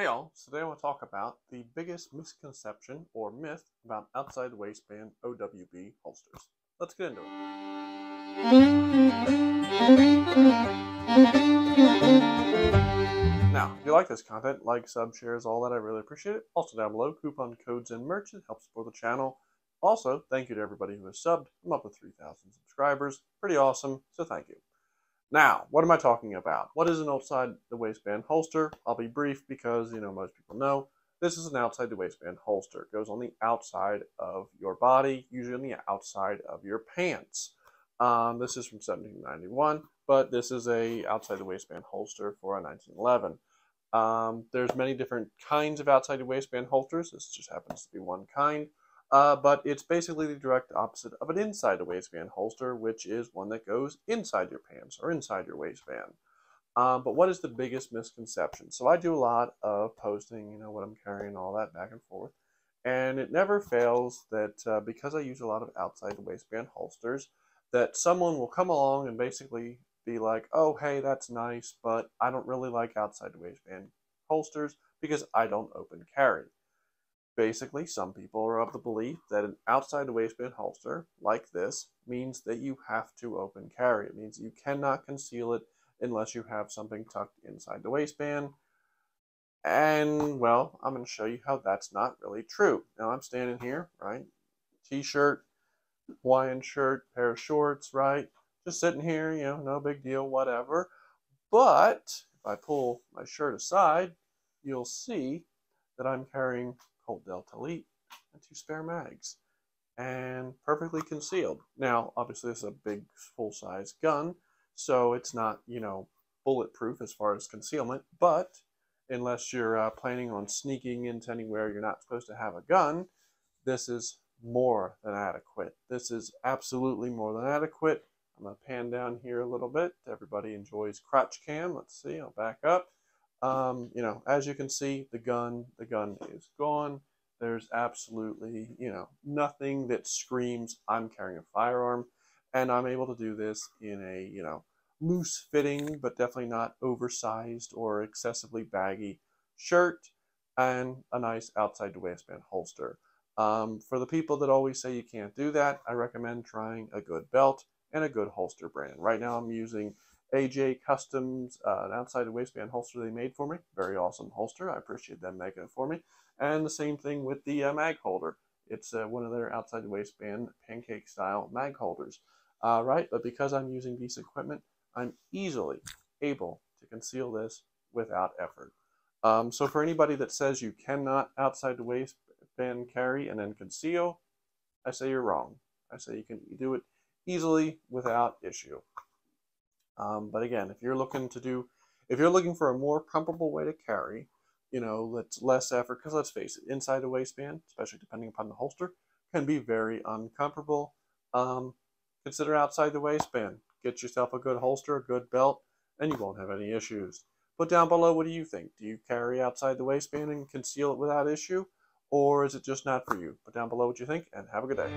Hey all, today I want to talk about the biggest misconception or myth about outside waistband OWB holsters. Let's get into it. Now, if you like this content, like, sub, shares, all that, I really appreciate it. Also down below, coupon codes and merch that help support the channel. Also, thank you to everybody who has subbed. I'm up to 3,000 subscribers. Pretty awesome, so thank you. Now, what am I talking about? What is an outside the waistband holster? I'll be brief because, you know, most people know. This is an outside the waistband holster. It goes on the outside of your body, usually on the outside of your pants. Um, this is from 1791, but this is a outside the waistband holster for a 1911. Um, there's many different kinds of outside the waistband holsters. This just happens to be one kind. Uh, but it's basically the direct opposite of an inside the waistband holster, which is one that goes inside your pants or inside your waistband. Um, but what is the biggest misconception? So I do a lot of posting, you know, what I'm carrying, all that back and forth. And it never fails that uh, because I use a lot of outside the waistband holsters, that someone will come along and basically be like, oh, hey, that's nice, but I don't really like outside the waistband holsters because I don't open carry. Basically, some people are of the belief that an outside the waistband holster like this means that you have to open carry. It means you cannot conceal it unless you have something tucked inside the waistband. And, well, I'm going to show you how that's not really true. Now, I'm standing here, right? T-shirt, Hawaiian shirt, pair of shorts, right? Just sitting here, you know, no big deal, whatever. But if I pull my shirt aside, you'll see that I'm carrying Colt Delta Elite and two spare mags and perfectly concealed. Now, obviously, this is a big full-size gun, so it's not, you know, bulletproof as far as concealment, but unless you're uh, planning on sneaking into anywhere you're not supposed to have a gun, this is more than adequate. This is absolutely more than adequate. I'm going to pan down here a little bit. Everybody enjoys crotch cam. Let's see, I'll back up. Um, you know, as you can see, the gun, the gun is gone. There's absolutely, you know, nothing that screams I'm carrying a firearm, and I'm able to do this in a, you know, loose fitting, but definitely not oversized or excessively baggy shirt, and a nice outside the waistband holster. Um, for the people that always say you can't do that, I recommend trying a good belt and a good holster brand. Right now I'm using AJ Customs, uh, an outside waistband holster they made for me. Very awesome holster. I appreciate them making it for me. And the same thing with the uh, mag holder. It's uh, one of their outside the waistband pancake style mag holders. Uh, right, but because I'm using these equipment, I'm easily able to conceal this without effort. Um, so for anybody that says you cannot outside the waistband carry and then conceal, I say you're wrong. I say you can do it easily without issue. Um, but again, if you're looking to do, if you're looking for a more comfortable way to carry, you know, that's less effort, because let's face it, inside the waistband, especially depending upon the holster, can be very uncomfortable. Um, consider outside the waistband. Get yourself a good holster, a good belt, and you won't have any issues. But down below, what do you think? Do you carry outside the waistband and conceal it without issue? Or is it just not for you? Put down below what you think, and have a good day.